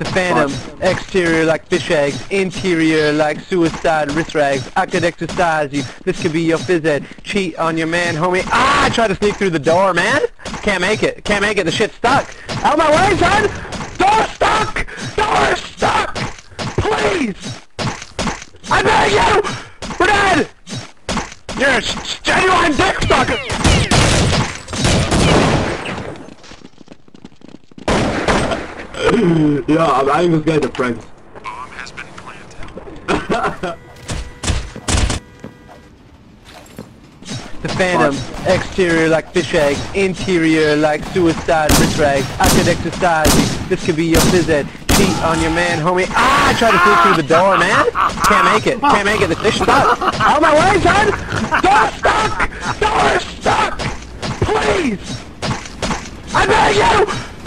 The Phantom, exterior like fish eggs, interior like suicide wrist rags. I could exercise you, this could be your phys ed. Cheat on your man, homie. Ah, I tried to sneak through the door, man. Can't make it, can't make it, the shit's stuck. Out of my way, son! Door stuck! Door stuck! Please! I beg you! We're dead! You're a genuine dick sucker! Ja, aber eigentlich geil, der Frank. Bomb has been planted. The Phantom, exterior like fish eggs, interior like suicide wrist rags. I could exercise you, this could be your visit. ed. Cheat on your man, homie. Ah, I tried to sneak through the door, man. Can't make it, can't make it, the fish stuck. Out of my way, son! Door stuck! Door stuck! Please! I beg you! We're not